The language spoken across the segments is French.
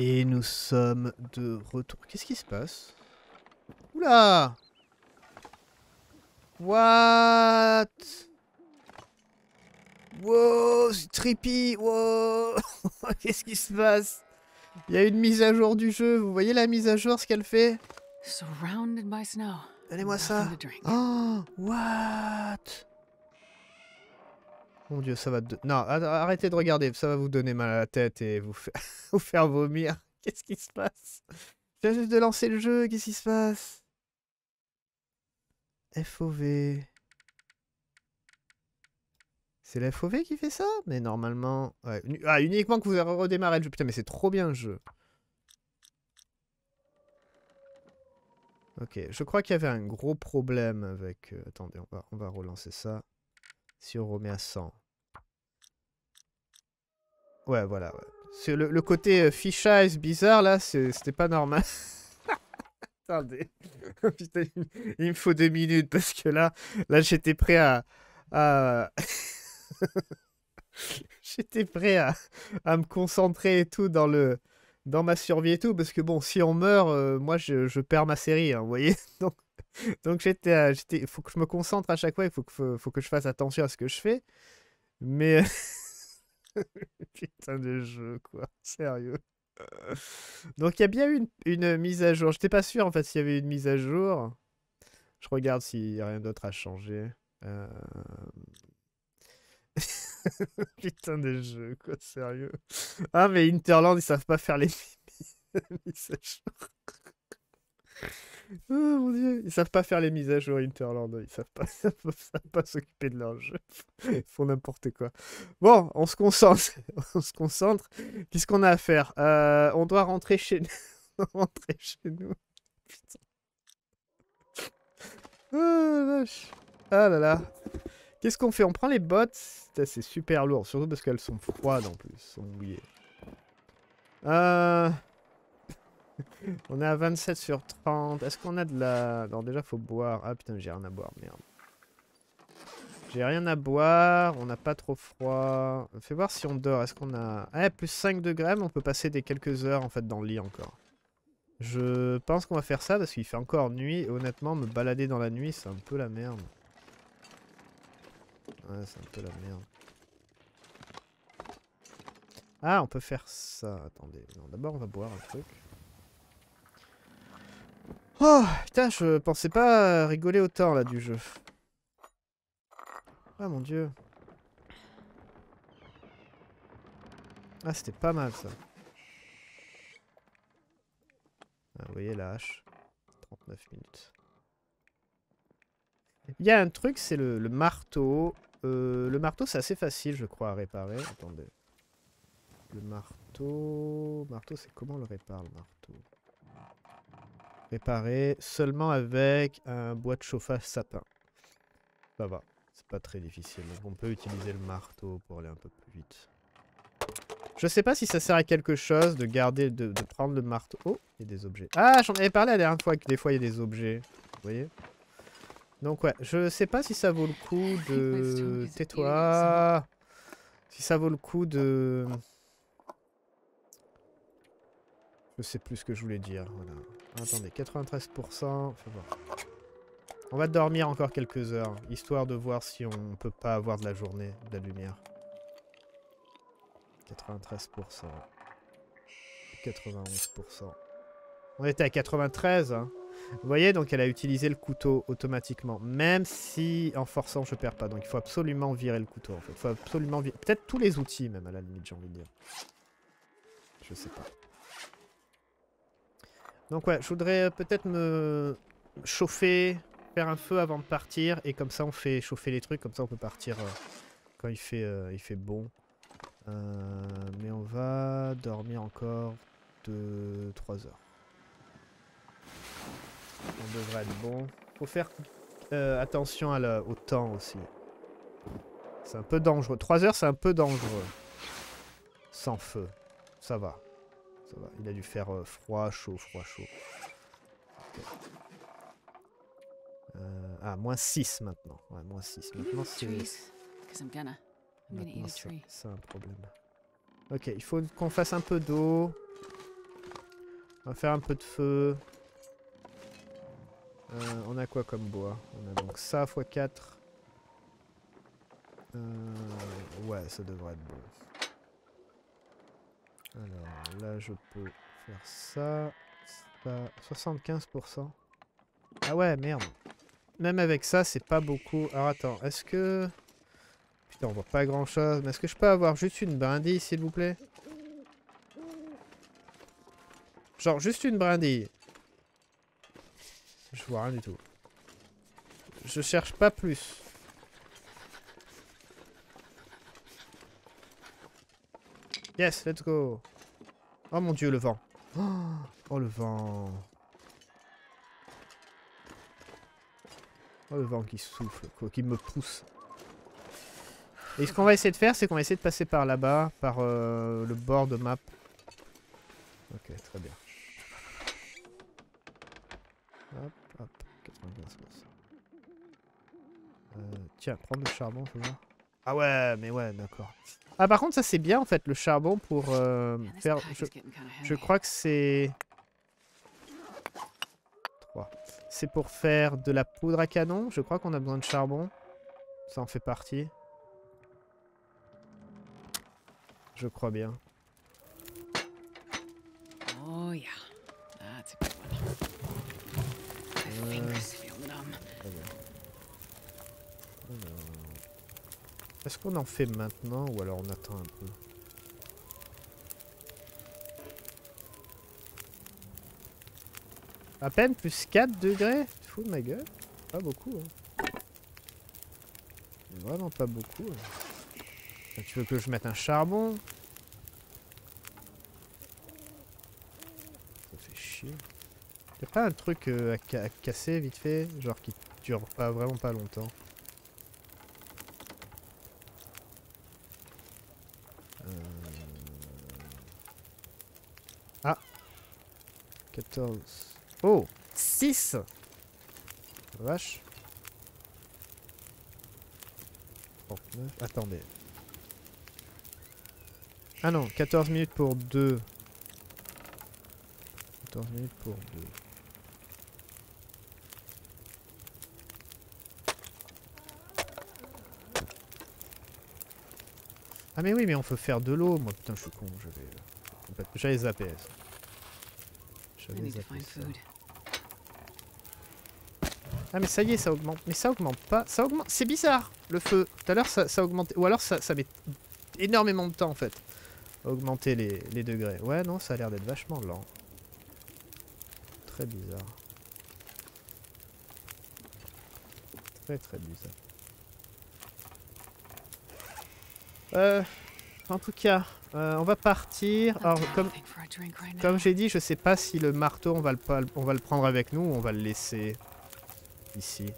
Et nous sommes de retour. Qu'est-ce qui se passe? Oula! What? Wow, c'est trippy Wow. Qu'est-ce qui se passe? Il y a une mise à jour du jeu. Vous voyez la mise à jour, ce qu'elle fait? Donnez-moi ça. Oh, what? Mon dieu, ça va... Non, arrêtez de regarder, ça va vous donner mal à la tête et vous, faire vomir. Qu'est-ce qui se passe? Je viens juste de lancer le jeu, qu'est-ce qui se passe? FOV. C'est la FOV qui fait ça? Mais normalement... Ah, uniquement que vous avez redémarré le jeu. Putain, mais c'est trop bien le jeu. Ok, je crois qu'il y avait un gros problème avec... Euh, attendez, on va relancer ça. Si on remet à 100. Ouais, voilà. Ouais. Le, côté euh, fichage bizarre, là, c'était pas normal. Attendez. Putain, il me faut deux minutes parce que là, là j'étais prêt à... j'étais prêt à, à me concentrer et tout dans le dans ma survie et tout, parce que bon, si on meurt, euh, moi je, perds ma série, hein, vous voyez donc j'étais, il faut que je me concentre à chaque fois, il faut que, faut, que je fasse attention à ce que je fais. Mais. Putain de jeu, quoi, sérieux. Donc il y a bien eu une, mise à jour. J'étais pas sûr en fait s'il y avait une mise à jour. Je regarde s'il y a rien d'autre à changer. Euh... Putain de jeu, quoi, sérieux. Ah, mais Interland, ils savent pas faire les mises à jour. Oh mon dieu, ils savent pas faire les mises à jour Interland, ils savent pas, pas s'occuper de leur jeu, ils font n'importe quoi. Bon, on se concentre, on se concentre. Qu'est-ce qu'on a à faire? Euh, On doit rentrer chez nous. rentrer chez nous. Putain. Oh, ah là là. Qu'est-ce qu'on fait? On prend les bottes. C'est super lourd, surtout parce qu'elles sont froides en plus, sont mouillées. Euh... on est à 27 sur 30. Est-ce qu'on a de la... Non, déjà, faut boire. Ah putain, j'ai rien à boire, merde. J'ai rien à boire, on n'a pas trop froid. Fais voir si on dort. Est-ce qu'on a... Ah, plus 5 degrés, mais on peut passer des quelques heures en fait dans le lit encore. Je pense qu'on va faire ça parce qu'il fait encore nuit. Honnêtement, me balader dans la nuit, c'est un peu la merde. Ouais, c'est un peu la merde. Ah, on peut faire ça. Attendez. D'abord, on va boire un truc. Oh, putain, je pensais pas rigoler autant, là, du jeu. Ah, mon dieu. Ah, c'était pas mal, ça. Ah, vous voyez la hache. 39 minutes. Il y a un truc, c'est le, marteau. Euh, le marteau, c'est assez facile, je crois, à réparer. Attendez. Le marteau... Marteau, c'est comment le répare, le marteau? Réparer seulement avec un bois de chauffage sapin. Ça va. C'est pas très difficile. Donc on peut utiliser le marteau pour aller un peu plus vite. Je sais pas si ça sert à quelque chose de garder, de, de prendre le marteau. Oh, il y a des objets. Ah, j'en avais parlé la dernière fois que des fois il y a des objets. Vous voyez donc ouais, je sais pas si ça vaut le coup de... Tais-toi Si ça vaut le coup de... Je sais plus ce que je voulais dire, voilà. Attendez, 93%, On va dormir encore quelques heures, histoire de voir si on peut pas avoir de la journée, de la lumière. 93%. 91%. On était à 93, hein. Vous voyez, donc elle a utilisé le couteau automatiquement. Même si en forçant, je perds pas. Donc il faut absolument virer le couteau, en fait. Il faut absolument virer... Peut-être tous les outils, même, à la limite, j'ai envie de dire. Je sais pas. Donc ouais, je voudrais peut-être me chauffer, faire un feu avant de partir. Et comme ça, on fait chauffer les trucs. Comme ça, on peut partir euh, quand il fait, euh, il fait bon. Euh, mais on va dormir encore de 3 heures. On devrait être bon. Faut faire euh, attention au temps aussi. C'est un peu dangereux. 3 heures, c'est un peu dangereux. Sans feu. Ça va. Ça va. Il a dû faire euh, froid, chaud, froid, chaud. Euh, ah, moins 6 maintenant. Ouais, moins 6. Maintenant, c'est... C'est un problème. Ok, il faut qu'on fasse un peu d'eau. On va faire un peu de feu. Euh, on a quoi comme bois? On a donc ça x 4. Euh, ouais, ça devrait être bon. Alors là, je peux faire ça. ça 75%. Ah ouais, merde. Même avec ça, c'est pas beaucoup. Alors attends, est-ce que... Putain, on voit pas grand-chose. Mais est-ce que je peux avoir juste une brindille, s'il vous plaît? Genre, juste une brindille. Je vois rien du tout. Je cherche pas plus. Yes, let's go. Oh mon dieu, le vent. Oh, le vent. Oh, le vent qui souffle, quoi, qui me pousse. Et ce qu'on va essayer de faire, c'est qu'on va essayer de passer par là-bas, par euh, le bord de map. Ok, très bien. Hop, hop, 95%. Euh, tiens, prendre le charbon, faut voir. Ah ouais, mais ouais, d'accord. Ah par contre, ça c'est bien en fait, le charbon pour euh, faire... Je, je crois que c'est... 3. C'est pour faire de la poudre à canon. Je crois qu'on a besoin de charbon. Ça en fait partie. Je crois bien. Est-ce qu'on en fait maintenant ou alors on attend un peu À peine plus 4 degrés Tu fous de ma gueule? Pas beaucoup. Hein. Vraiment pas beaucoup. Hein. Tu veux que je mette un charbon? Ça fait chier. Y'a pas un truc euh, à, à casser vite fait? Genre qui dure pas vraiment pas longtemps 14. Oh 6 Vache. Attendez. Ah non, 14 minutes pour 2. 14 minutes pour 2. Ah mais oui, mais on peut faire de l'eau. Moi, putain, je suis con. J'avais zappé ça. Ah mais ça y est, ça augmente. Mais ça augmente pas. Ça augmente. C'est bizarre, le feu. Tout à l'heure, ça, ça augmentait. Ou alors, ça, ça met énormément de temps, en fait. augmenter les, les degrés. Ouais, non, ça a l'air d'être vachement lent. Très bizarre. Très, très bizarre. Euh... En tout cas, euh, on va partir. Alors, comme, comme j'ai dit, je sais pas si le marteau, on va le, on va le prendre avec nous ou on va le laisser ici.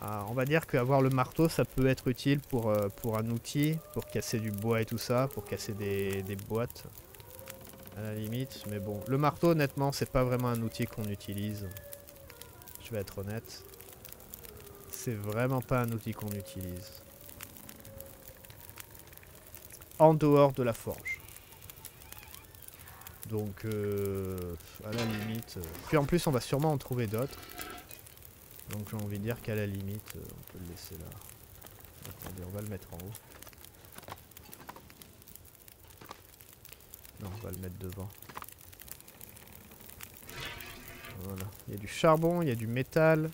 Ah, on va dire qu'avoir le marteau, ça peut être utile pour, euh, pour un outil, pour casser du bois et tout ça, pour casser des, des boîtes, à la limite. Mais bon, le marteau, honnêtement, c'est pas vraiment un outil qu'on utilise. Je vais être honnête. C'est vraiment pas un outil qu'on utilise en dehors de la forge. Donc, euh, à la limite... Euh, puis en plus, on va sûrement en trouver d'autres. Donc j'ai envie de dire qu'à la limite, euh, on peut le laisser là. On va le mettre en haut. Non, on va le mettre devant. Voilà. Il y a du charbon, il y a du métal.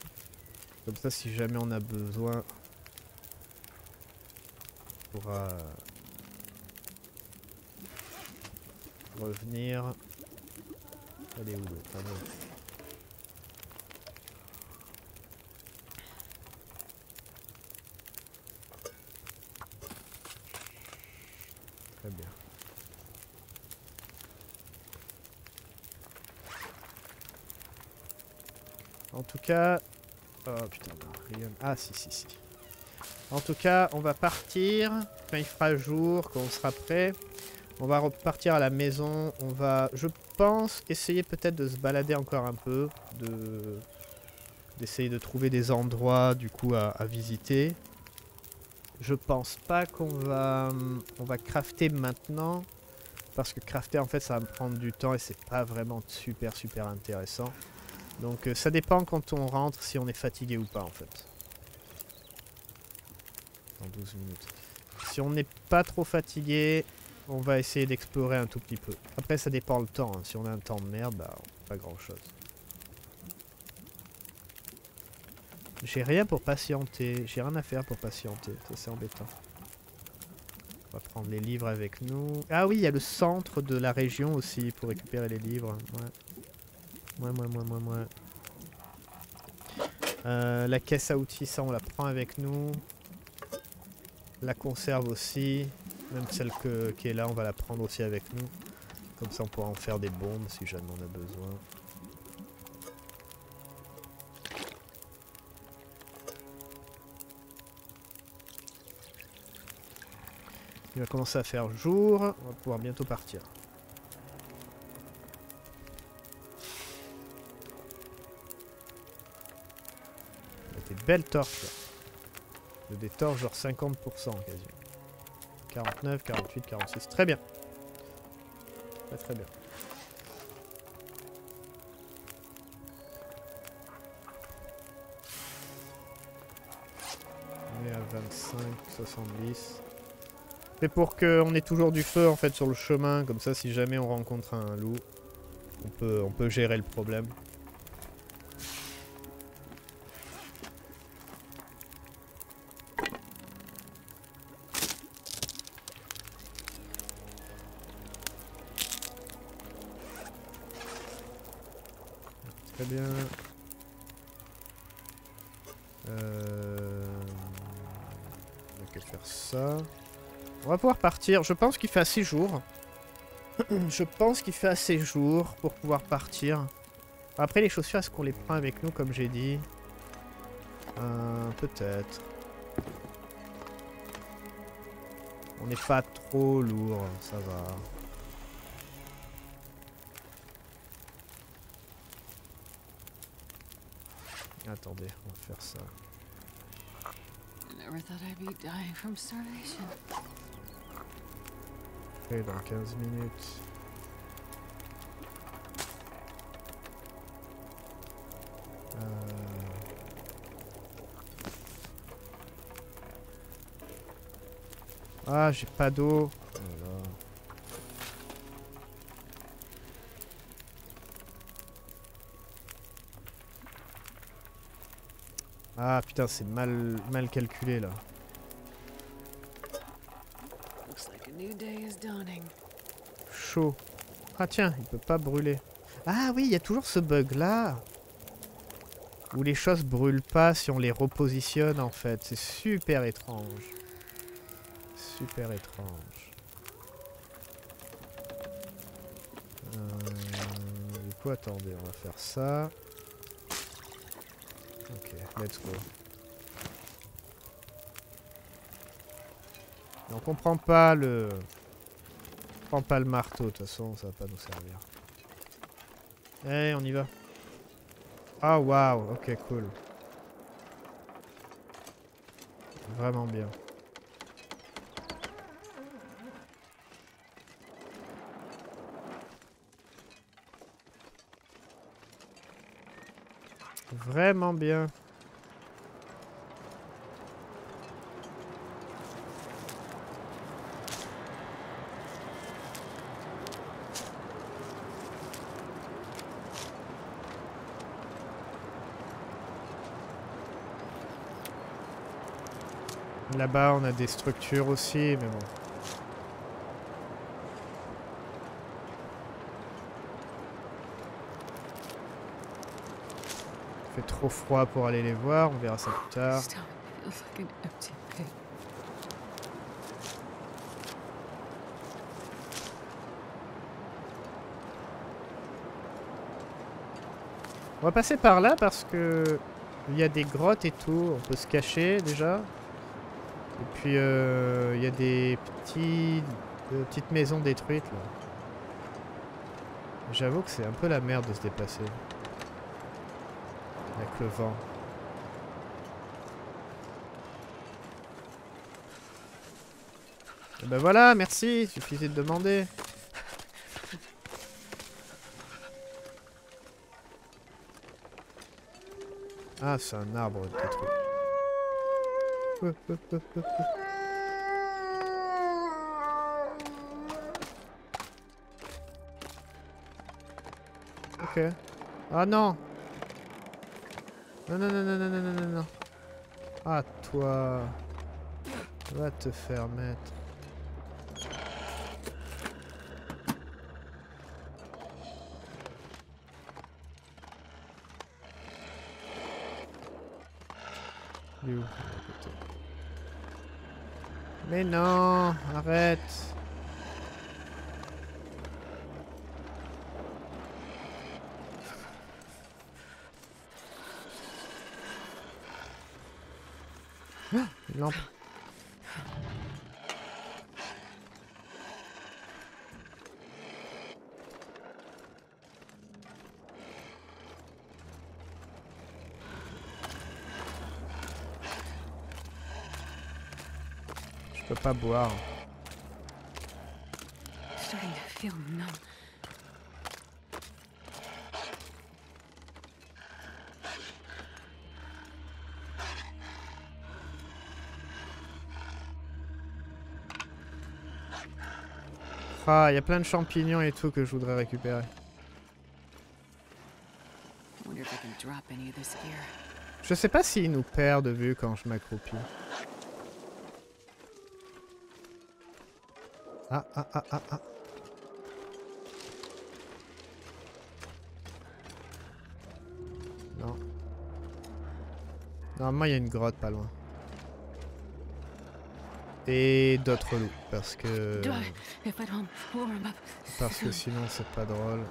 Comme ça, si jamais on a besoin, on pourra revenir. Elle est où l'autre ah, Très bien. En tout cas... Oh putain, rien... Ah si, si, si. En tout cas, on va partir quand il fera jour, quand on sera prêt. On va repartir à la maison. On va, je pense, essayer peut-être de se balader encore un peu. De d'essayer de trouver des endroits du coup à, visiter. Je pense pas qu'on va on va crafter maintenant. Parce que crafter, en fait, ça va me prendre du temps et c'est pas vraiment super super intéressant. Donc euh, ça dépend quand on rentre, si on est fatigué ou pas, en fait. Dans 12 minutes. Si on n'est pas trop fatigué, on va essayer d'explorer un tout petit peu. Après, ça dépend le temps. hein. Si on a un temps de merde, bah, pas grand chose. J'ai rien pour patienter. J'ai rien à faire pour patienter. Ça, c'est embêtant. On va prendre les livres avec nous. Ah oui, il y a le centre de la région aussi pour récupérer les livres. Ouais. Ouais, ouais, ouais, ouais, ouais. Euh, la caisse à outils, ça, on la prend avec nous. La conserve aussi. Même celle que- qui est là, on va la prendre aussi avec nous. Comme ça, on pourra en faire des bombes si jamais on a besoin. Il va commencer à faire jour. On va pouvoir bientôt partir. Des belles torches là. De des torches genre 50% quasiment. 49, 48, 46. Très bien. Très très bien. On est à 25, 70. C'est pour qu'on ait toujours du feu en fait sur le chemin, comme ça si jamais on rencontre un loup, on peut, on peut gérer le problème. Je pense qu'il fait assez jour. Je pense qu'il fait assez jour pour pouvoir partir. Après, les chaussures, est-ce qu'on les prend avec nous, comme j'ai dit? Euh, Peut-être. On n'est pas trop lourd, ça va. Attendez, on va faire ça. Never thought I'd be dying from starvation. Ok, dans 15 minutes. Euh, Ah, j'ai pas d'eau. Là. Ah putain, c'est mal, mal calculé là. Ah tiens, il peut pas brûler. Ah oui, il y a toujours ce bug là. Où les choses brûlent pas si on les repositionne en fait. C'est super étrange. Super étrange. Euh, du coup, attendez, on va faire ça. Ok, let's go. On prend pas le... On prend pas le marteau, de toute façon, ça va pas nous servir. Allez, on y va. Ah, waouh, ok, cool. Vraiment bien. Vraiment bien. Là-bas, on a des structures aussi, mais bon. Il fait trop froid pour aller les voir, on verra ça plus tard. On va passer par là parce que il y a des grottes et tout, on peut se cacher déjà. Et puis, euh, il euh, y a des, petits, euh, petites maisons détruites, là. J'avoue que c'est un peu la merde de se déplacer. Avec le vent. Et ben voilà, merci, suffisait de demander. Ah, c'est un arbre détruit. Ok. Ah non Non, non, non, non, non, non, non, non. Ah toi Va te faire mettre. Mais non Arrête Ah. Pas boire. Ah, il y a plein de champignons et tout que je voudrais récupérer. Je sais pas s'il nous perd de vue quand je m'accroupis. Ah, ah, ah, ah, ah. Non. Normalement, il y a une grotte pas loin. Et d'autres loups, parce que... Parce que sinon, c'est pas drôle.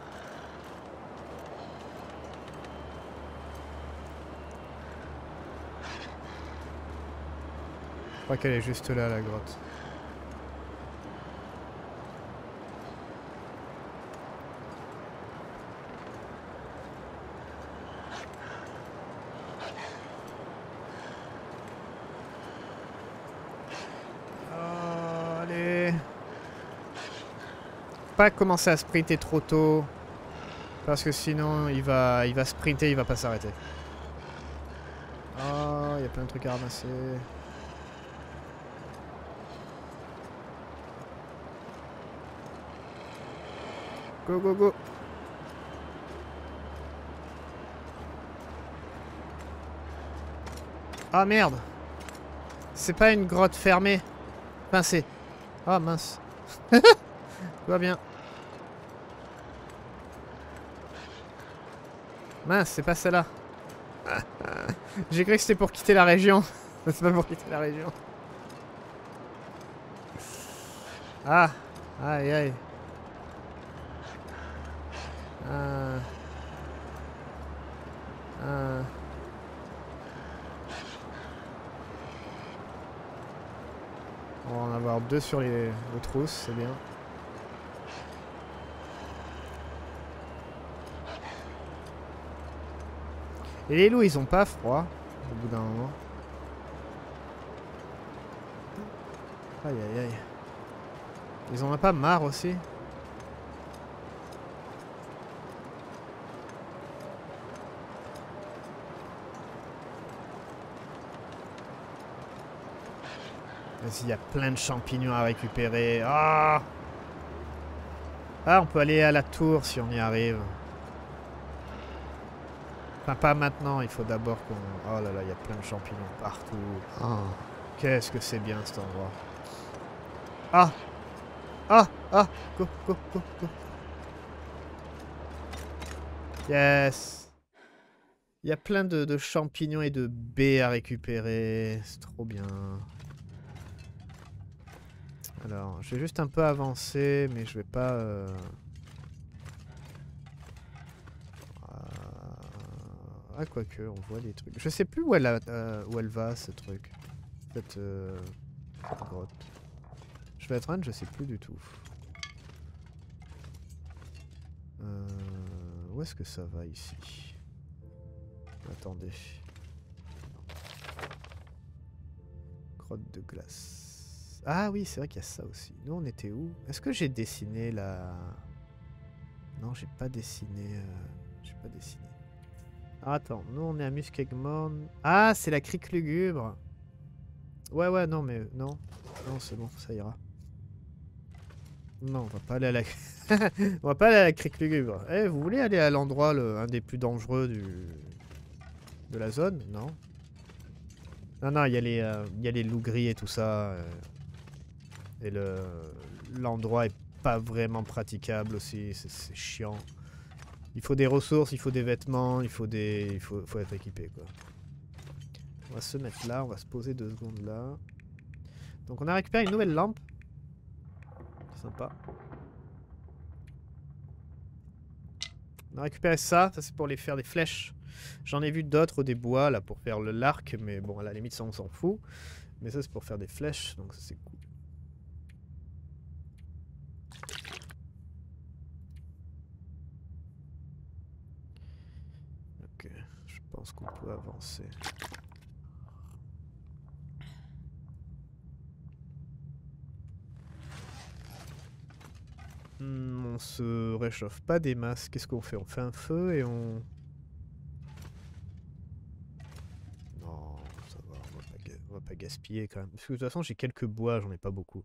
Je crois qu'elle est juste là, la grotte. Pas commencer à sprinter trop tôt. Parce que sinon, il va, il va sprinter, il va pas s'arrêter. Oh, il y a plein de trucs à ramasser. Go, go, go. Ah merde. C'est pas une grotte fermée. Enfin, c'est... Ah mince. Tout va bien. Mince, c'est pas celle-là. J'ai cru que c'était pour quitter la région. c'est pas pour quitter la région. Ah. Aïe aïe. On va en avoir deux sur les, les trousses, c'est bien. Et les loups, ils ont pas froid au bout d'un moment. Aïe aïe aïe. Ils en ont pas marre aussi Vas-y, il y a plein de champignons à récupérer. Ah Ah, on peut aller à la tour si on y arrive. Enfin, pas maintenant, il faut d'abord qu'on... Oh là là, il y a plein de champignons partout. Ah, Qu'est-ce que c'est bien cet endroit. Ah Ah Ah Go, go, go, go. Yes Il y a plein de, de champignons et de baies à récupérer. C'est trop bien. Alors, je vais juste un peu avancer, mais je vais pas... euh, Ah, quoique, on voit les trucs. Je sais plus où elle, euh, où elle va, ce truc. Cette, euh, grotte. Je vais être honnête, je sais plus du tout. Euh, où est-ce que ça va ici? Attendez. Grotte de glace. Ah oui, c'est vrai qu'il y a ça aussi. Nous, on était où? Est-ce que j'ai dessiné la... Non, j'ai pas dessiné... J'ai pas dessiné. Ah, attends, nous on est à Muskegmorn. Ah, c'est la crique lugubre. Ouais, ouais, non, mais non. Non, c'est bon, ça ira. Non, on va pas aller à la... on va pas aller à la crique lugubre. Eh, vous voulez aller à l'endroit, le- un des plus dangereux du... de la zone? Non Non, non, il y, a les, euh, y les loups gris et tout ça. euh, Et le l'endroit est pas vraiment praticable aussi, c'est chiant. Il faut des ressources, il faut des vêtements, il faut des, il être équipé quoi. On va se mettre là, on va se poser deux secondes là. Donc on a récupéré une nouvelle lampe. Sympa. On a récupéré ça, ça c'est pour les faire des flèches. J'en ai vu d'autres des bois là pour faire le l'arc, mais bon à la limite ça on s'en fout. Mais ça c'est pour faire des flèches, donc ça c'est cool. Ok, je qu'on peut avancer. Hmm, on se réchauffe pas des masses. Qu'est-ce qu'on fait? On fait un feu et on... Non, ça va, on va pas gaspiller quand même. Parce que de toute façon j'ai quelques bois, j'en ai pas beaucoup.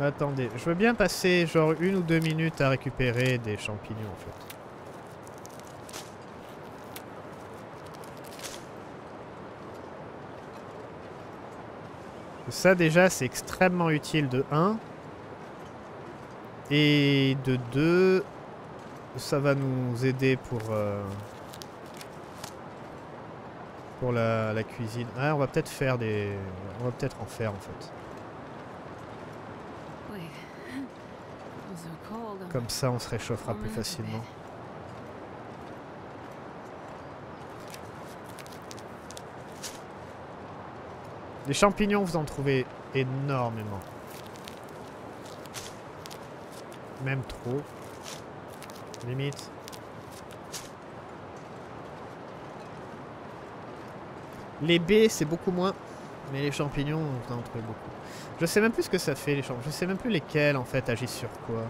Attendez, je veux bien passer genre une ou deux minutes à récupérer des champignons en fait. Ça déjà c'est extrêmement utile de 1. Et de 2, ça va nous aider pour, euh, pour la, la cuisine. Ah, on va peut-être faire des... On va peut-être en faire en fait. Comme ça, on se réchauffera plus facilement. Les champignons, vous en trouvez énormément. Même trop. Limite. Les baies, c'est beaucoup moins. Mais les champignons, vous en trouvez beaucoup. Je sais même plus ce que ça fait, les champignons. Je sais même plus lesquels, en fait, agissent sur quoi.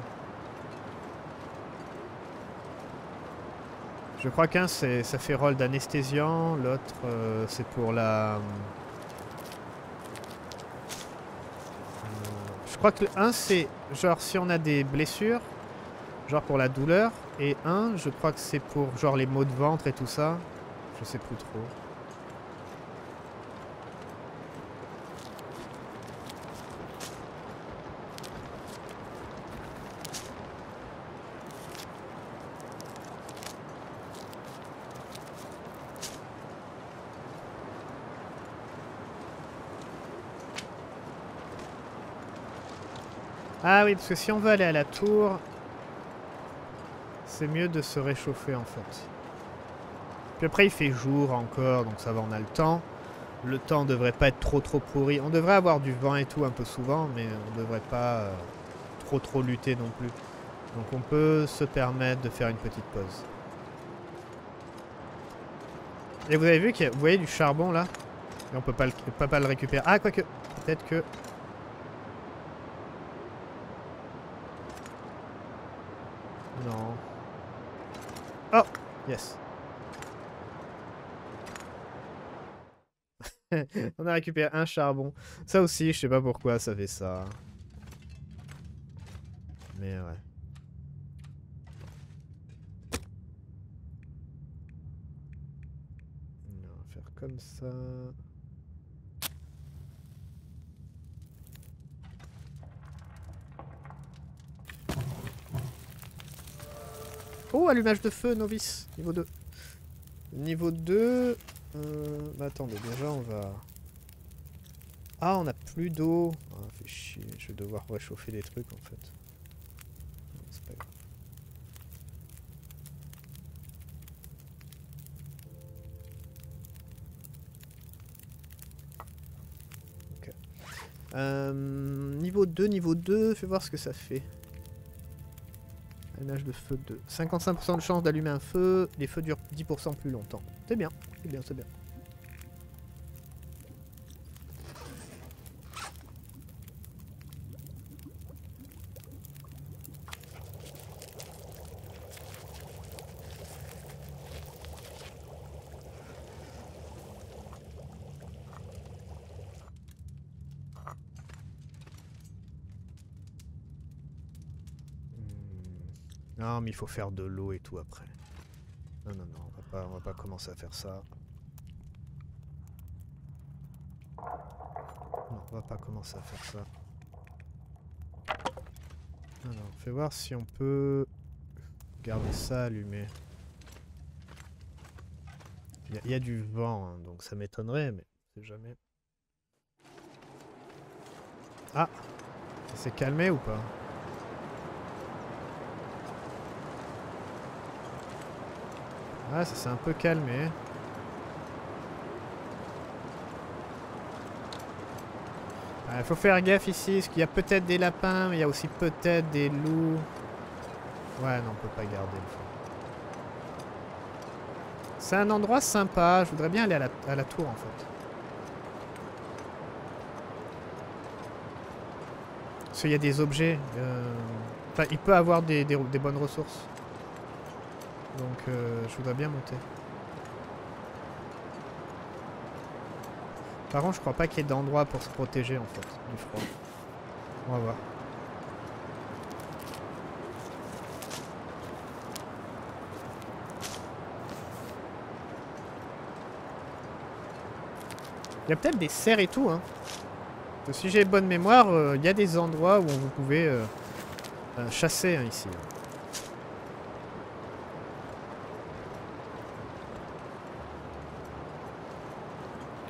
Je crois qu'un, ça fait rôle d'anesthésiant. L'autre, euh, c'est pour la... Je crois que 1 c'est genre si on a des blessures, genre pour la douleur, et un je crois que c'est pour genre les maux de ventre et tout ça. Je sais plus trop. Ah oui, parce que si on veut aller à la tour, c'est mieux de se réchauffer en fait. Puis après il fait jour encore, donc ça va, on a le temps. Le temps devrait pas être trop trop pourri. On devrait avoir du vent et tout un peu souvent, mais on devrait pas euh, trop trop lutter non plus. Donc on peut se permettre de faire une petite pause. Et vous avez vu qu'il y a, vous voyez du charbon là? Et on peut pas le, peut pas le récupérer. Ah quoique, peut-être que... Non. Oh Yes. On a récupéré un charbon. Ça aussi, je sais pas pourquoi ça fait ça. Mais ouais. On va faire comme ça. Oh, allumage de feu, novice. Niveau 2. Niveau 2... Euh, bah attendez, déjà on va... Ah, on a plus d'eau. Ah, fait chier, je vais devoir réchauffer des trucs en fait. Euh, niveau 2, niveau 2, fais voir ce que ça fait. Allumage de feu 2. 55% de chance d'allumer un feu. Les feux durent 10% plus longtemps. C'est bien, c'est bien, c'est bien. Non, mais il faut faire de l'eau et tout après. Non, non, non, on va pas, commencer à faire ça. Non, on va pas commencer à faire ça. Alors, fais voir si on peut garder ça allumé. Il y, a- il y a du vent, hein, donc ça m'étonnerait, mais c'est jamais. Ah Ça s'est calmé ou pas? Ah, ça s'est un peu calmé. Il faut faire gaffe ici, parce qu'il y a peut-être des lapins, mais il y a aussi peut-être des loups. Ouais, non, on peut pas garder le. C'est un endroit sympa, je voudrais bien aller à la, tour en fait. Parce qu'il y a des objets. euh, Enfin, il peut avoir des bonnes ressources. Donc, euh, je voudrais bien monter. Par contre, je crois pas qu'il y ait d'endroit pour se protéger en fait du froid. On va voir. Il y a peut-être des cerfs et tout, hein. Si j'ai bonne mémoire, euh, il y a des endroits où vous pouvez euh, chasser hein, ici.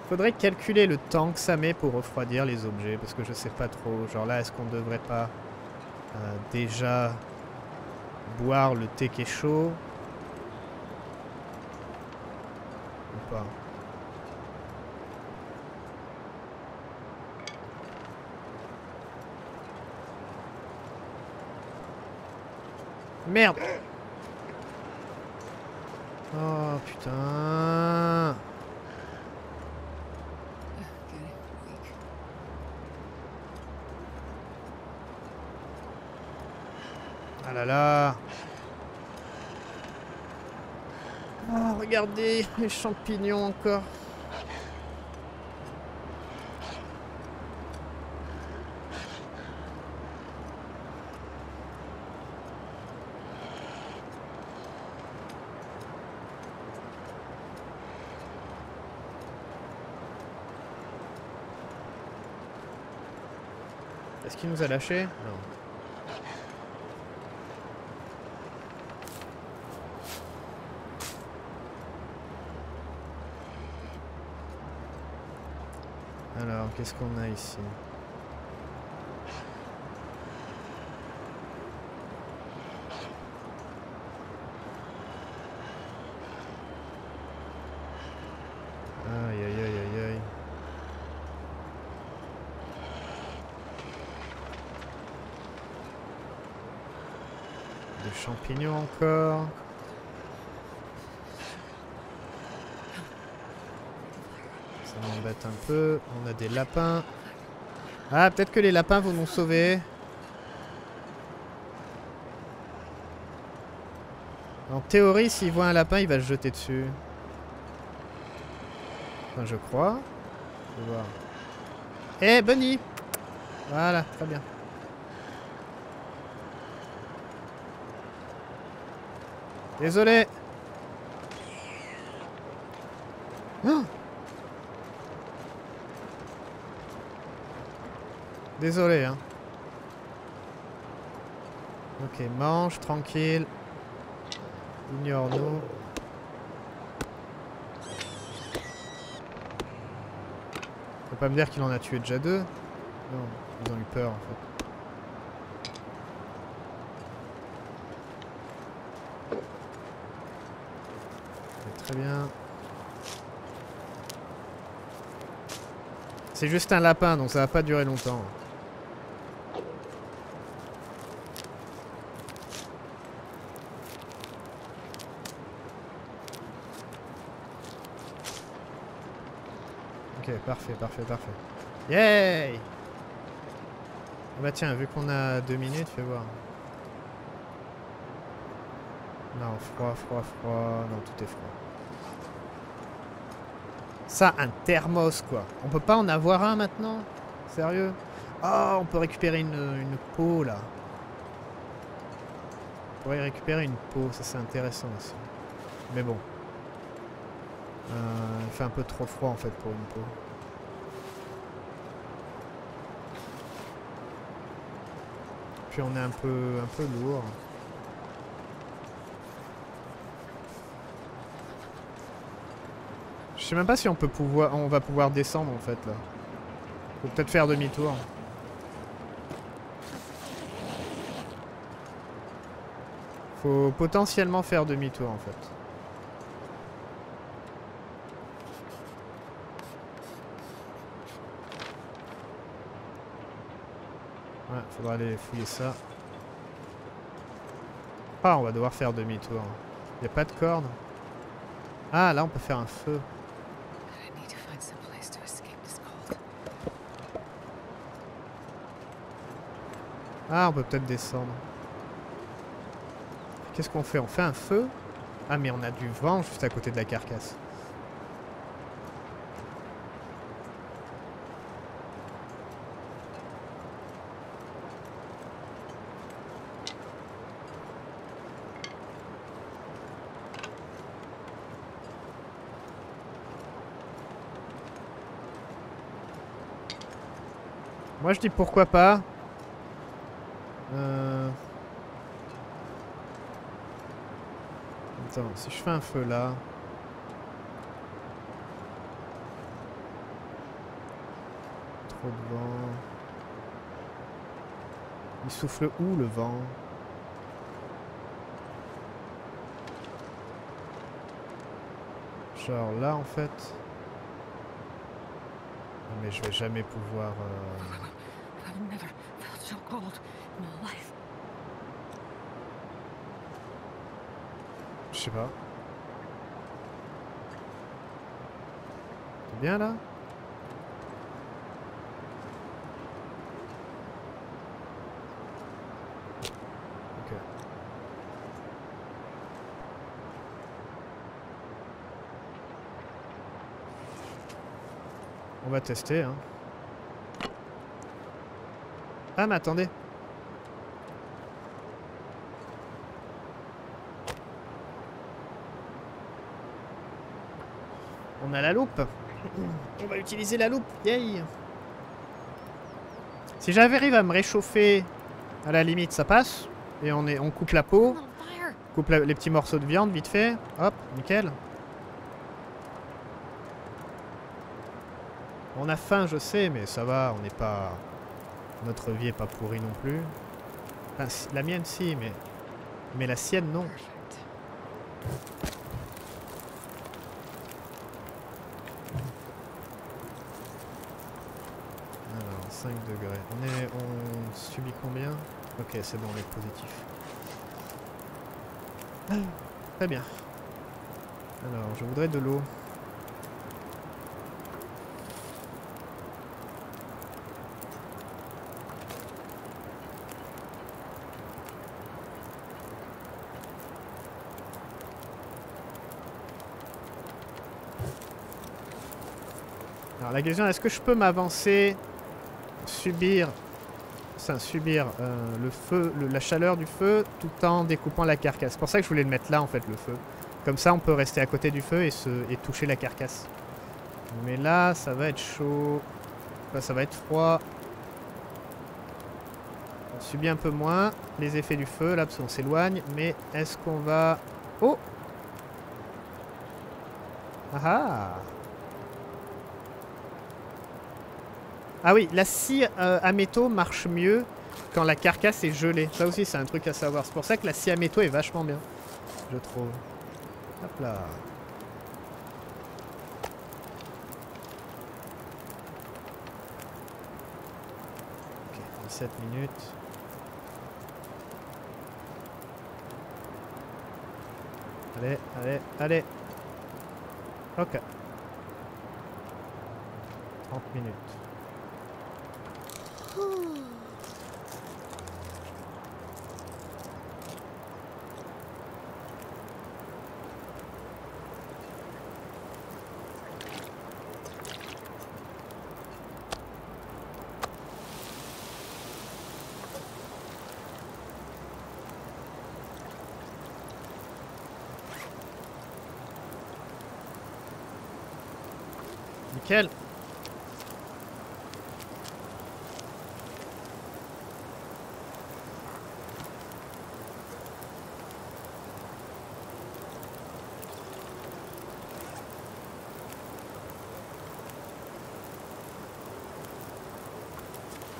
Faudrait calculer le temps que ça met pour refroidir les objets, parce que je sais pas trop. Genre là, est-ce qu'on devrait pas euh, déjà boire le thé qui est chaud? Ou pas? Merde! Oh putain Ah là là Oh, regardez, les champignons encore. Est-ce qu'il nous a lâché Non. Alors, qu'est-ce qu'on a ici Aïe aïe aïe aïe aïe. Des champignons encore. Un peu. On a des lapins. Ah, peut-être que les lapins vont nous sauver. En théorie, s'il voit un lapin, il va se jeter dessus. Enfin, je crois. Je vais voir. Eh, Bunny Voilà, très bien. Désolé. Désolé, hein. Ok, mange, tranquille. Ignore-nous. Faut pas me dire qu'il en a tué déjà deux. Non, ils ont eu peur en fait. Très bien. C'est juste un lapin, donc ça va pas durer longtemps. Ok, parfait, parfait, parfait. Yay Ah Bah tiens, vu qu'on a deux minutes, fais voir. Non, froid, froid, froid. Non, tout est froid. Ça, un thermos, quoi. On peut pas en avoir un maintenant? Sérieux? Oh, on peut récupérer une, peau, là. On pourrait récupérer une peau, ça c'est intéressant aussi. Mais bon. Euh, il fait un peu trop froid, en fait, pour une peau. On est un peu, un peu lourd. Je sais même pas si on peut pouvoir, on va pouvoir descendre en fait là. Faut peut-être faire demi-tour. Faut potentiellement faire demi-tour en fait. Faudra aller fouiller ça. Ah, on va devoir faire demi-tour. Y a pas de corde? Ah, là on peut faire un feu. Ah, on peut peut-être descendre. Qu'est-ce qu'on fait? On fait un feu? Ah, mais on a du vent juste à côté de la carcasse. Moi je dis pourquoi pas. Euh... Attends, si je fais un feu là. Trop de vent. Il souffle où le vent? Genre là en fait. Mais je vais jamais pouvoir... euh. Je sais pas. T'es bien là Ok. On va tester, hein. Ah, mais attendez. On a la loupe. On va utiliser la loupe. Yay. Si j'arrive à me réchauffer, à la limite, ça passe. Et on, est, on coupe la peau, coupe la- les petits morceaux de viande vite fait. Hop, nickel. On a faim, je sais, mais ça va, on n'est pas... Notre vie est pas pourrie non plus. La mienne, si, mais... Mais la sienne, non. Alors, 5 degrés. On est... On subit combien? Ok, c'est bon, on est positif. Ah, Très bien. Alors, je voudrais de l'eau. Est-ce que je peux m'avancer, subir, subir euh, le feu, la chaleur du feu, tout en découpant la carcasse? C'est pour ça que je voulais le mettre là en fait, le feu. Comme ça, on peut rester à côté du feu et, se, et toucher la carcasse. Mais là, ça va être chaud. Ça va être froid. On subit un peu moins les effets du feu là parce qu'on s'éloigne. Mais est-ce qu'on va... Oh Ah ah Ah oui, la scie euh, à métaux marche mieux quand la carcasse est gelée. Ça aussi, c'est un truc à savoir. C'est pour ça que la scie à métaux est vachement bien, je trouve. Hop là. Ok, 17 minutes. Allez, allez, allez. Ok. 30 minutes.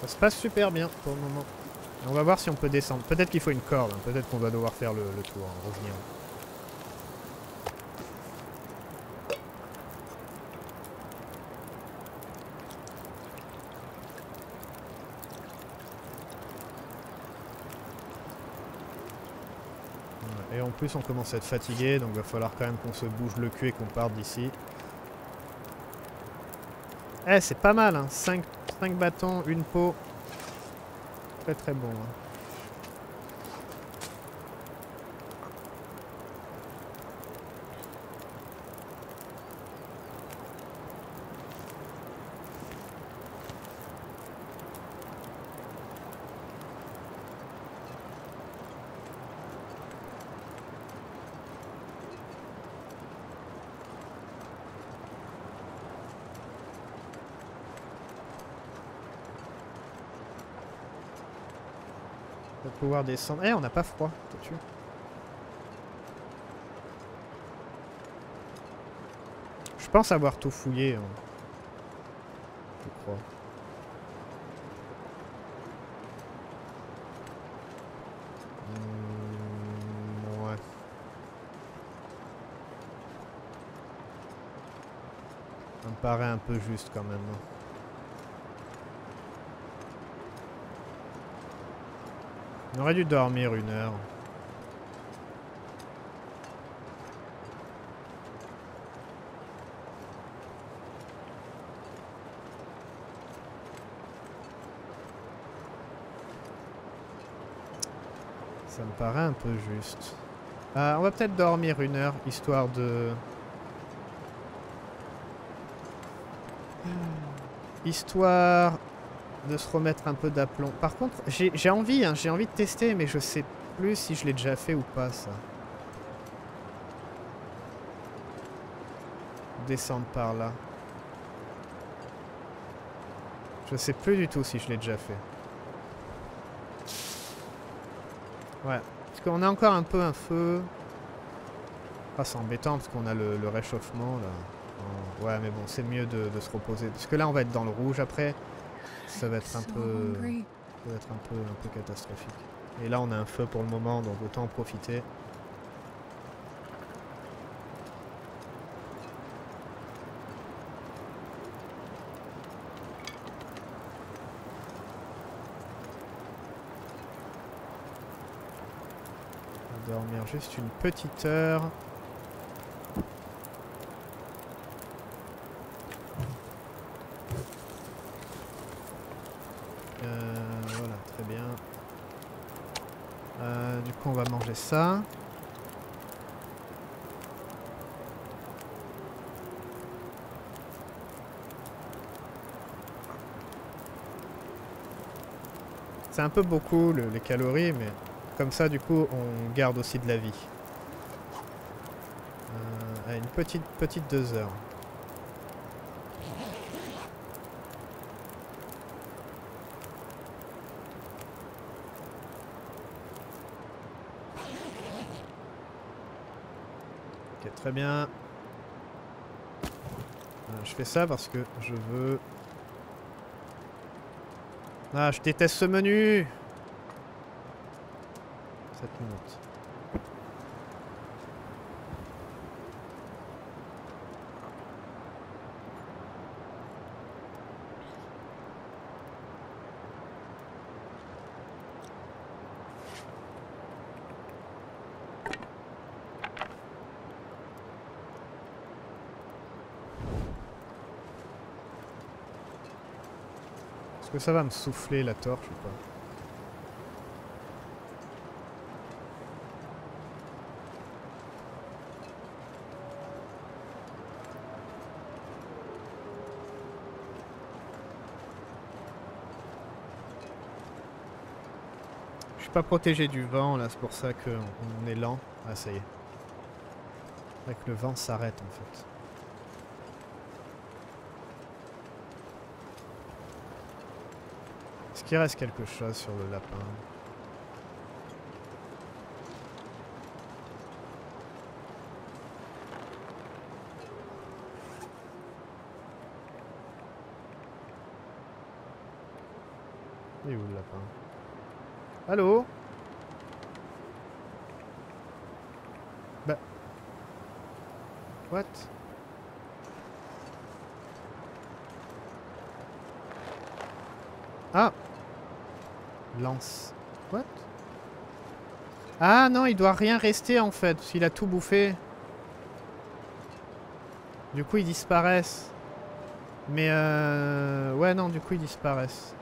Ça se passe super bien pour le moment. On va voir si on peut descendre. Peut-être qu'il faut une corde. hein. Peut-être qu'on va devoir faire le, le tour, hein, revenir. Ouais, Et en plus on commence à être fatigué, donc va falloir quand même qu'on se bouge le cul et qu'on parte d'ici. Eh, c'est pas mal, hein. 5, bâtons, une peau. Très très bon. hein. Pouvoir descendre. Eh, on n'a pas froid. t'as-tu Je pense avoir tout fouillé. hein. Je crois. Hmm, me paraît un peu juste quand même. On aurait dû dormir une heure. Ça me paraît un peu juste. Euh, on va peut-être dormir une heure, histoire de... Histoire de se remettre un peu d'aplomb. Par contre, j'ai envie, hein, j'ai envie de tester, mais je sais plus si je l'ai déjà fait ou pas, ça. Descendre par là. Je sais plus du tout si je l'ai déjà fait. Ouais. Parce qu'on a encore un peu un feu. Ah, c'est embêtant parce qu'on a le, réchauffement, là. Ouais, mais bon, c'est mieux de se reposer. Parce que là, on va être dans le rouge après. Ça va être un peu... Ça va être un peu, un peu catastrophique. Et là, on a un feu pour le moment, donc autant en profiter. On va dormir juste une petite heure. C'est un peu beaucoup le- les calories, mais comme ça, du coup, on garde aussi de la vie. Euh, allez, une petite, petite deux heures. Ok, très bien. Euh, je fais ça parce que je veux... Ah, je déteste ce menu 7 minutes. Que ça va me souffler la torche ou pas Je suis pas protégé du vent là, c'est pour ça qu'on est lent. Ah ça y est. Avec le vent s'arrête en fait. Qu'il reste quelque chose sur le lapin. Il est où le lapin? Allô? Bah... What Ah What? Ah non, il doit rien rester en fait, parce qu'il a tout bouffé. Du coup, ils disparaissent. Mais euh... Ouais, non, du coup, ils disparaissent.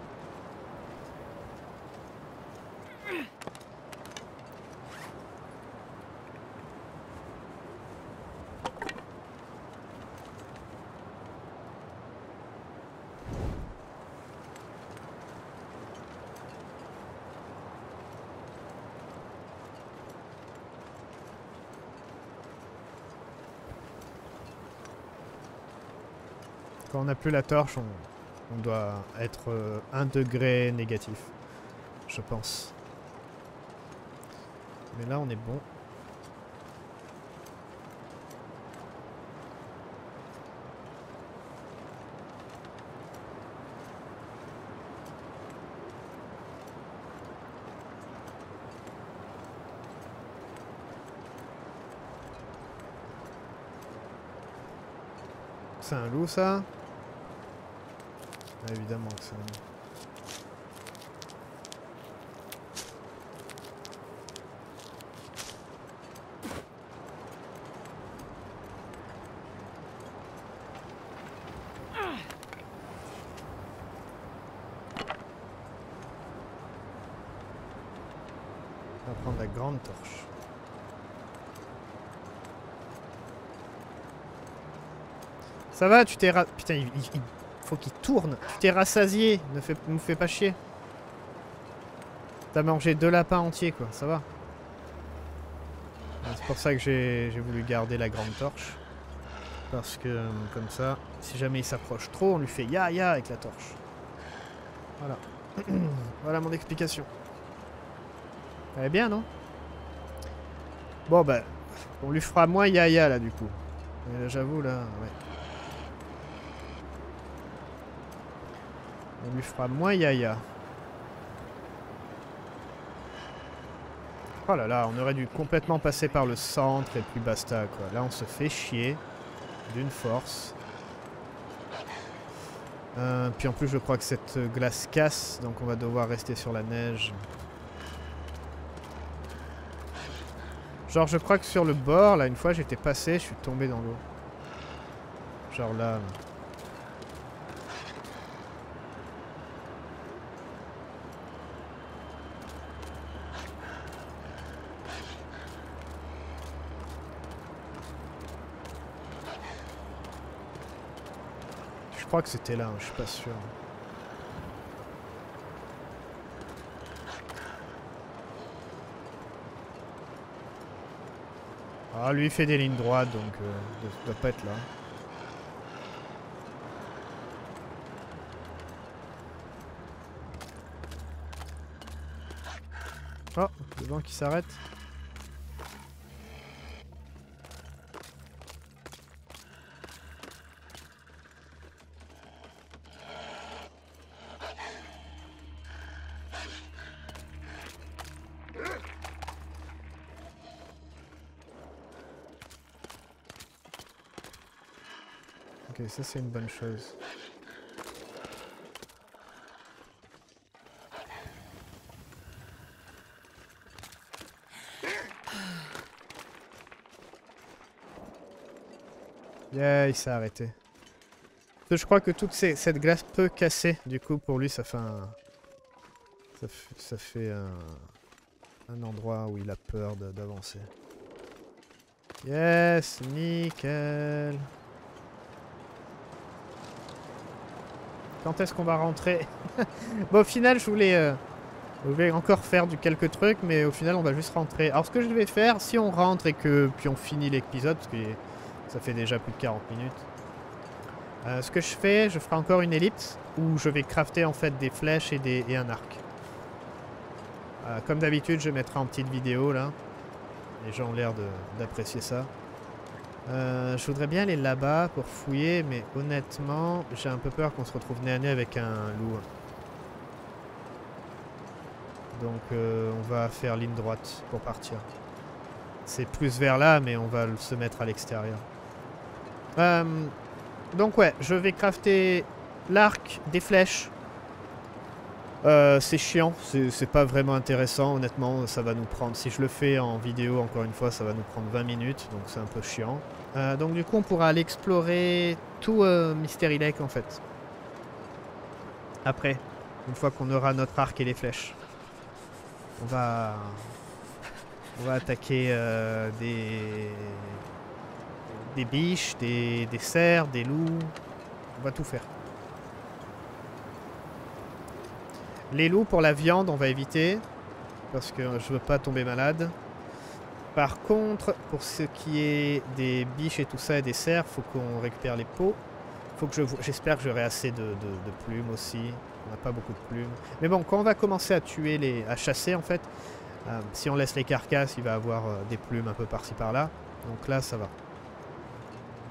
Plus la torche, on, doit être euh, un degré négatif. Je pense. Mais là, on est bon. C'est un loup ça? Ah, Évidemment que c'est. On va prendre la grande torche. Ça va, tu t'es ra... Putain, il- il faut qu'il tourne. Tu t'es rassasié. Ne me fais pas chier. T'as mangé deux lapins entiers, quoi. Ça va. C'est pour ça que j'ai voulu garder la grande torche. Parce que, euh, comme ça, si jamais il s'approche trop, on lui fait ya ya avec la torche. Voilà. voilà mon explication. Elle est bien, non? Bon, bah, on lui fera moins ya ya, là, du coup. Mais J'avoue, là, ouais. On lui fera moins yaya. Oh là là, on aurait dû complètement passer par le centre et puis basta quoi. Là on se fait chier d'une force. Euh, puis en plus je crois que cette glace casse, donc on va devoir rester sur la neige. Genre je crois que sur le bord, là une fois j'étais passé, je suis tombé dans l'eau. Genre là. Crois que c'était là, hein, je suis pas sûr. Ah, lui il fait des lignes droites, donc euh, il doit pas être là. Oh, le vent qui s'arrête. Ça c'est une bonne chose. Yeah, il s'est arrêté. Je crois que toute cette glace peut casser. Du coup, pour lui, ça fait un... Ça fait, ça fait un... un endroit où il a peur d'avancer. Yes, nickel. Quand est-ce qu'on va rentrer Bon, au final, je voulais, euh, je voulais encore faire du quelques trucs, mais au final, on va juste rentrer. Alors, ce que je vais faire, si on rentre et que puis on finit l'épisode, parce que ça fait déjà plus de 40 minutes, euh, ce que je fais, je ferai encore une ellipse où je vais crafter en fait des flèches et, des, et un arc. Euh, comme d'habitude, je mettrai en petite vidéo là. Les gens ont l'air d'apprécier ça. Euh, je voudrais bien aller là-bas pour fouiller, mais honnêtement, j'ai un peu peur qu'on se retrouve nez à nez avec un loup. Donc euh, on va faire ligne droite pour partir. C'est plus vers là, mais on va se mettre à l'extérieur. Euh, donc ouais, je vais crafter l'arc, des flèches. Euh, c'est chiant, c'est pas vraiment intéressant, honnêtement, ça va nous prendre, si je le fais en vidéo, encore une fois, ça va nous prendre 20 minutes, donc c'est un peu chiant. Euh, donc du coup, on pourra aller explorer tout euh, Mystery Lake, en fait. Après, une fois qu'on aura notre arc et les flèches. On va... On va attaquer des... Des biches, des, des cerfs, des loups. On va tout faire. Les loups pour la viande, on va éviter. Parce que je veux pas tomber malade. Par contre, pour ce qui est des biches et tout ça et des cerfs, faut qu'on récupère les peaux. Faut que J'espère que j'aurai assez de, plumes aussi. On n'a pas beaucoup de plumes. Mais bon, quand on va commencer à tuer les. à chasser en fait, euh, si on laisse les carcasses, il va avoir euh, des plumes un peu par-ci par-là. Donc là, ça va.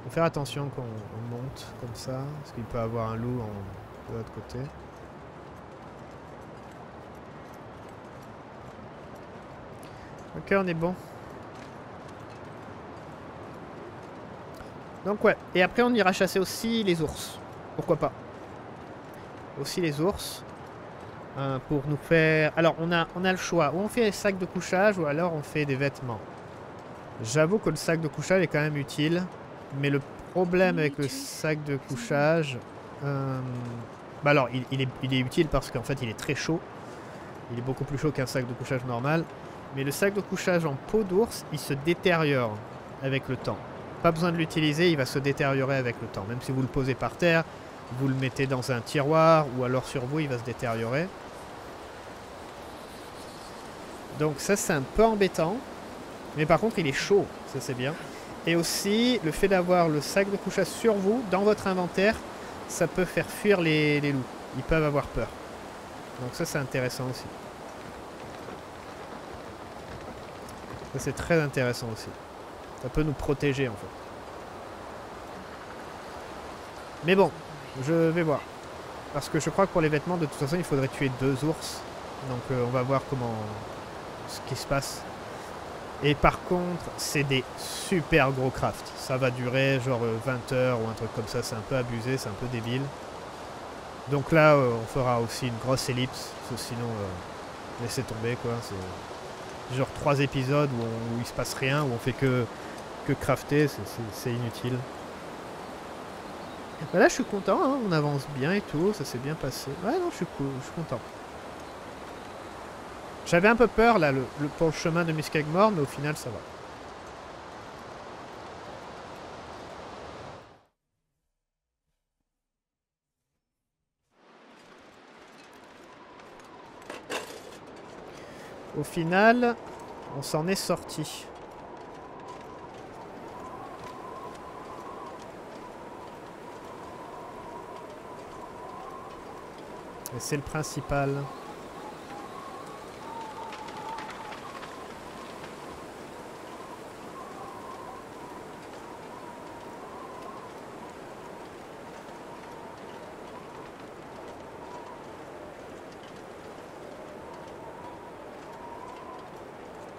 Faut faire attention quand on, on monte comme ça, parce qu'il peut avoir un loup en, de l'autre côté. Ok, on est bon. Donc ouais, et après on ira chasser aussi les ours. Pourquoi pas Aussi les ours. euh, pour nous faire... Alors on a, on a le choix. Ou on fait des sacs de couchage ou alors on fait des vêtements. J'avoue que le sac de couchage est quand même utile. Mais le problème avec le sac de couchage... euh, Bah alors, il, est, il est utile parce qu'en fait il est très chaud. Il est beaucoup plus chaud qu'un sac de couchage normal. Mais le sac de couchage en peau d'ours, il se détériore avec le temps. Pas besoin de l'utiliser, il va se détériorer avec le temps. Même si vous le posez par terre, vous le mettez dans un tiroir ou alors sur vous, il va se détériorer. Donc ça, c'est un peu embêtant. Mais par contre, il est chaud, ça c'est bien. Et aussi, le fait d'avoir le sac de couchage sur vous, dans votre inventaire, ça peut faire fuir les, loups. Ils peuvent avoir peur. Donc ça, c'est intéressant aussi. C'est très intéressant aussi. Ça peut nous protéger, en fait. Mais bon, je vais voir. Parce que je crois que pour les vêtements, de toute façon, il faudrait tuer deux ours. Donc euh, on va voir comment... ce qui se passe. Et par contre, c'est des super gros crafts. Ça va durer genre euh, 20 heures ou un truc comme ça. C'est un peu abusé, c'est un peu débile. Donc là, euh, on fera aussi une grosse ellipse. Parce que sinon, euh, laissez tomber, quoi. Genre trois épisodes où, il se passe rien, où on fait que, que crafter. c'est- inutile. Bah là, je suis content. hein, On avance bien et tout. Ça s'est bien passé. Ouais, non, je suis cool. Je suis content. J'avais un peu peur là le, le- pour le chemin de Muskegmore, mais au final ça va. Au final, on s'en est sorti. C'est le principal.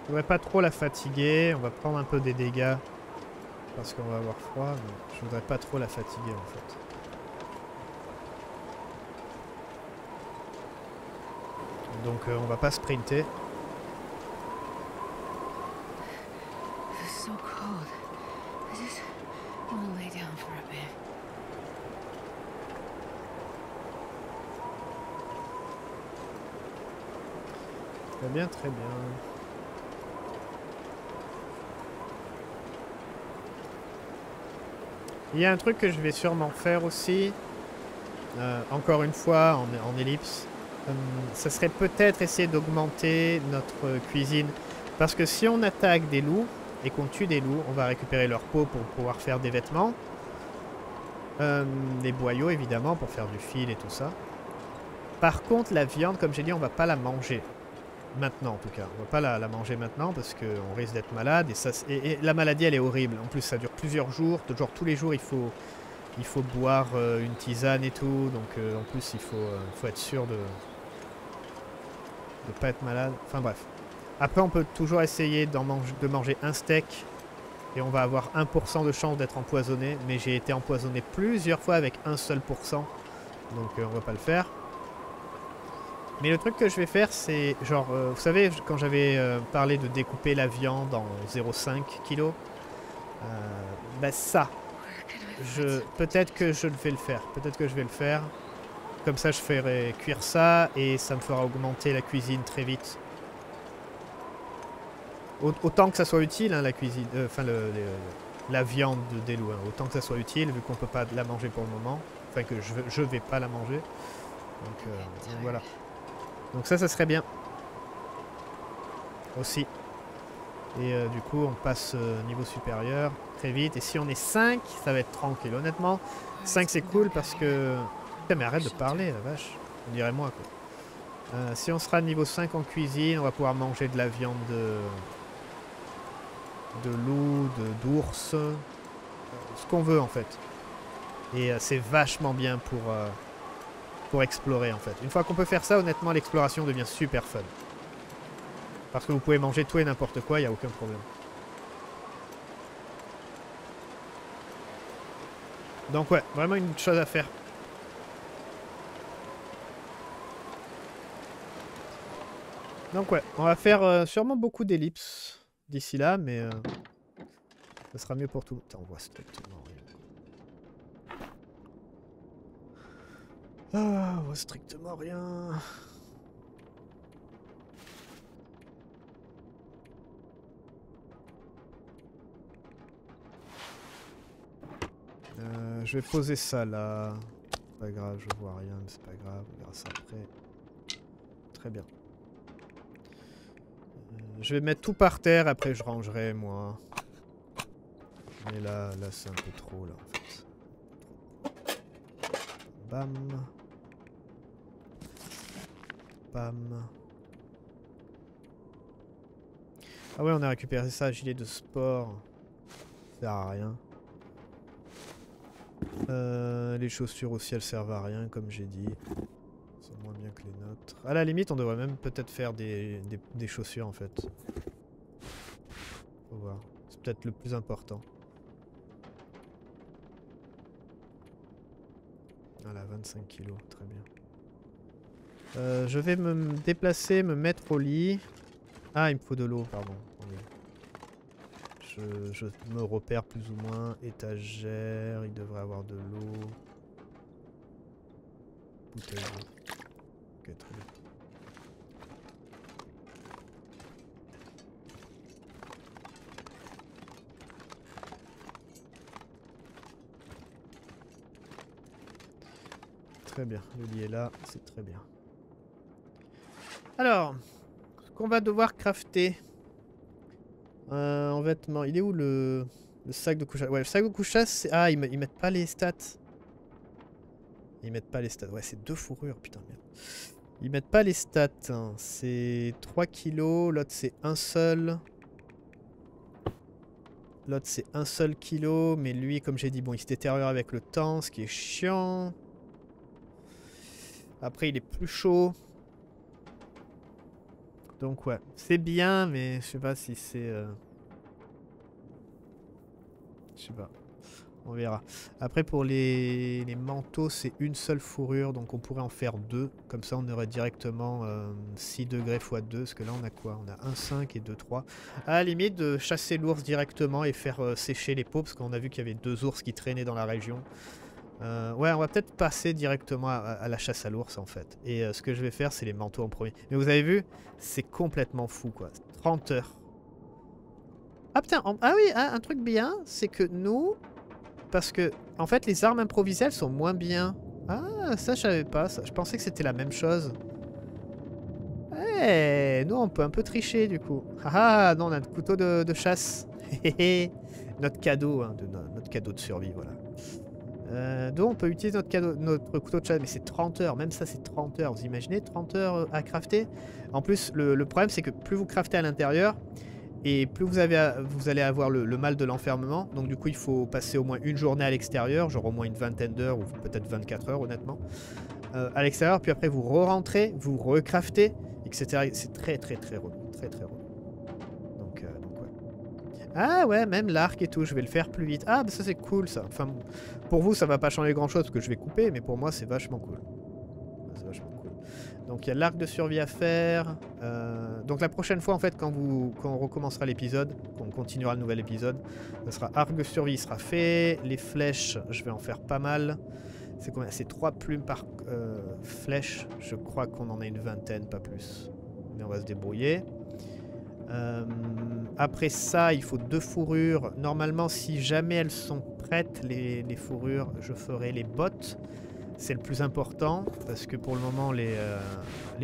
Je voudrais pas trop la fatiguer. On va prendre un peu des dégâts. Parce qu'on va avoir froid. Mais je voudrais pas trop la fatiguer en fait. Donc euh, on va pas sprinter. Très bien, très bien. Il y a un truc que je vais sûrement faire aussi, euh, encore une fois en, ellipse, euh, ça serait peut-être essayer d'augmenter notre cuisine. Parce que si on attaque des loups et qu'on tue des loups, on va récupérer leur peau pour pouvoir faire des vêtements. Euh, des boyaux évidemment pour faire du fil et tout ça. Par contre la viande comme j'ai dit on va pas la manger. Maintenant en tout cas. On va pas la, manger maintenant parce qu'on risque d'être malade. Et, ça, et, la maladie elle est horrible. En plus ça dure plusieurs jours. Genre tous les jours il faut, il faut boire euh, une tisane et tout. Donc euh, en plus il faut, faut être sûr de ne pas être malade. Enfin bref. Après on peut toujours essayer de manger un steak et on va avoir 1% de chance d'être empoisonné. Mais j'ai été empoisonné plusieurs fois avec un seul pourcent. Donc euh, on va pas le faire. Mais le truc que je vais faire, c'est genre, euh, vous savez, quand j'avais euh, parlé de découper la viande en 0,5 kg, bah ça, je peut-être que je vais le faire. Peut-être que je vais le faire. Comme ça, je ferai cuire ça et ça me fera augmenter la cuisine très vite. Autant que ça soit utile, hein, la cuisine, euh, enfin la viande des loups, hein. autant que ça soit utile, vu qu'on peut pas la manger pour le moment, enfin que je, je vais pas la manger. Donc, euh, voilà. Donc ça, ça serait bien. Aussi. Et euh, du coup, on passe niveau supérieur très vite. Et si on est 5, ça va être tranquille. Honnêtement, 5 c'est cool parce que... Putain, mais arrête de parler, la vache. On dirait moi, quoi. si on sera niveau 5 en cuisine, on va pouvoir manger de la viande de de loup, d'ours, euh, ce qu'on veut en fait. Et euh, c'est vachement bien pour, euh, explorer en fait. Une fois qu'on peut faire ça, honnêtement, l'exploration devient super fun. Parce que vous pouvez manger tout et n'importe quoi, il n'y a aucun problème. Donc ouais, vraiment une chose à faire. Donc ouais, on va faire sûrement beaucoup d'ellipses d'ici là, mais euh, ça sera mieux pour tout. On voit rien. Ah, on voit strictement rien. Euh, je vais poser ça là. Pas grave, je vois rien, mais c'est pas grave, on ça après. Très bien. Je vais mettre tout par terre, après je rangerai moi. Mais là, là c'est un peu trop là en fait. Bam. Ah ouais, on a récupéré ça, gilet de sport. Ça sert à rien. Euh, les chaussures aussi, elles servent à rien, comme j'ai dit moins bien que les nôtres. À la limite, on devrait même peut-être faire des, chaussures en fait. Faut voir. C'est peut-être le plus important. Voilà, 25 kilos, très bien. Euh, je vais me déplacer, me mettre au lit. Ah, il me faut de l'eau, pardon. Je, me repère plus ou moins. Étagère, il devrait avoir de l'eau. Bouteille d'eau. Ok, très bien. Très bien, le lit est là, c'est très bien. Alors, ce qu'on va devoir crafter euh, en vêtements. Il est où le, sac de couchage Ouais, le sac de couchage, c'est... Ah, ils, ils mettent pas les stats. Ils mettent pas les stats. Ouais, c'est deux fourrures, putain, merde. Ils mettent pas les stats. Hein. C'est 3 kilos. L'autre, c'est un seul. L'autre, c'est un seul kilo. Mais lui, comme j'ai dit, bon, il se détériore avec le temps, ce qui est chiant. Après, il est plus chaud. Donc, ouais. C'est bien, mais je sais pas si c'est... Euh... Je sais pas. On verra. Après, pour les, manteaux, c'est une seule fourrure. Donc, on pourrait en faire deux. Comme ça, on aurait directement 6 euh, degrés x 2. Parce que là, on a quoi? On a 1,5 et 2,3. À la limite, de chasser l'ours directement et faire euh, sécher les peaux. Parce qu'on a vu qu'il y avait deux ours qui traînaient dans la région. Euh, ouais, on va peut-être passer directement à, la chasse à l'ours en fait. Et euh, ce que je vais faire, c'est les manteaux en premier. Mais vous avez vu, c'est complètement fou quoi. 30 heures. Ah putain, ah oui, ah, un truc bien, c'est que nous, parce que en fait les armes improvisées sont moins bien. Ah, ça je savais pas, ça. je pensais que c'était la même chose. Eh, nous on peut un peu tricher du coup. Ah ah, non, on a un couteau de, de chasse. Notre cadeau, hein, notre cadeau de survie, voilà. Euh, donc on peut utiliser notre, cadeau, notre couteau de chasse, mais c'est 30 heures, même ça c'est 30 heures, vous imaginez 30 heures euh, à crafter En plus, le, problème c'est que plus vous craftez à l'intérieur, et plus vous, avez vous allez avoir le, le mal de l'enfermement, donc du coup il faut passer au moins une journée à l'extérieur, genre au moins une vingtaine d'heures, ou peut-être 24 heures honnêtement, euh, à l'extérieur, puis après vous re-rentrez, vous recraftez, etc. C'est très très très relou, très très relou. Ah ouais, même l'arc et tout, je vais le faire plus vite. Ah, bah ça c'est cool ça. Enfin, pour vous, ça va pas changer grand chose parce que je vais couper, mais pour moi, c'est vachement cool. C'est vachement cool. Donc il y a l'arc de survie à faire. Euh, donc la prochaine fois, en fait, quand, vous, quand on recommencera l'épisode, quand on continuera le nouvel épisode, ça sera arc de survie sera fait. Les flèches, je vais en faire pas mal. C'est combien? C'est 3 plumes par euh, flèche. Je crois qu'on en a une vingtaine, pas plus. Mais on va se débrouiller. Euh, après ça, il faut deux fourrures. Normalement, si jamais elles sont prêtes, les, fourrures, je ferai les bottes. C'est le plus important, parce que pour le moment, les, euh,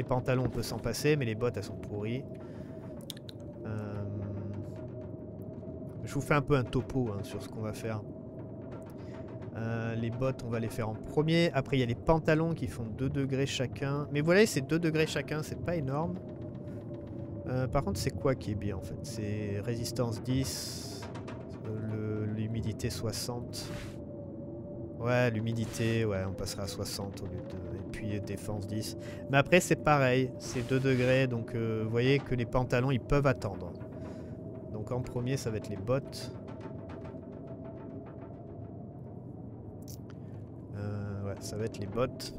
pantalons, on peut s'en passer, mais les bottes, elles sont pourries. Euh, je vous fais un peu un topo hein, sur ce qu'on va faire. Les bottes, on va les faire en premier. Après, il y a les pantalons qui font 2 degrés chacun. Mais voilà, c'est 2 degrés chacun, c'est pas énorme. Euh, par contre, c'est quoi qui est bien en fait? C'est résistance 10, euh, l'humidité 60. Ouais, l'humidité, ouais, on passera à 60 au lieu de. Et puis défense 10. Mais après, c'est pareil, c'est 2 degrés, donc euh, vous voyez que les pantalons ils peuvent attendre. Donc en premier, ça va être les bottes. Ouais, ça va être les bottes.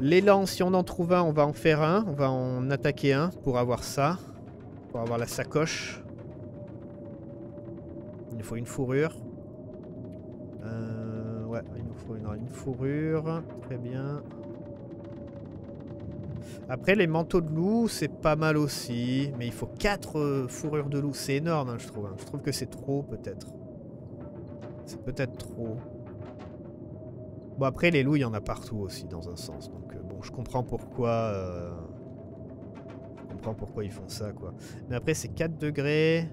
L'élan, si on en trouve un, on va en faire un. On va en attaquer un pour avoir ça. Pour avoir la sacoche. Il nous faut une fourrure. Euh, ouais, il nous faut une, fourrure. Très bien. Après, les manteaux de loup, c'est pas mal aussi. Mais il faut 4 fourrures de loup. C'est énorme, hein, je trouve. hein. Je trouve que c'est trop, peut-être. C'est peut-être trop. Bon après les loups il y en a partout aussi dans un sens donc euh, bon je comprends pourquoi euh, je comprends pourquoi ils font ça quoi. Mais après c'est 4 degrés.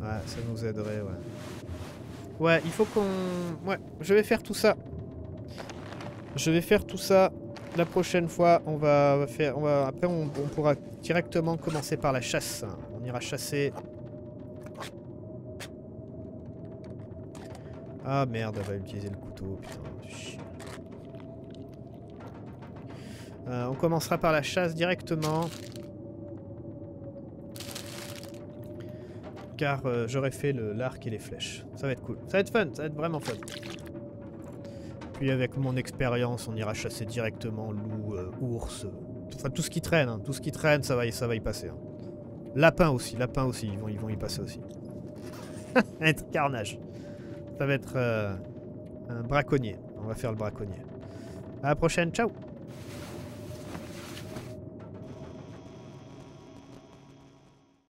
Ouais ça nous aiderait ouais. Ouais il faut qu'on... Ouais je vais faire tout ça. Je vais faire tout ça la prochaine fois on va, faire... On va... Après on pourra directement commencer par la chasse. On ira chasser Ah merde, elle va utiliser le couteau, putain. Euh, on commencera par la chasse directement. Car euh, j'aurais fait l'arc et les flèches. Ça va être cool. Ça va être fun, ça va être vraiment fun. Puis avec mon expérience, on ira chasser directement loup, euh, ours, euh, enfin tout ce qui traîne, hein. tout ce qui traîne, ça va y, ça va y passer. hein. Lapin aussi, lapin aussi, ils vont, ils vont y passer aussi. Être carnage. Ça va être euh, un braconnier. On va faire le braconnier. À la prochaine, ciao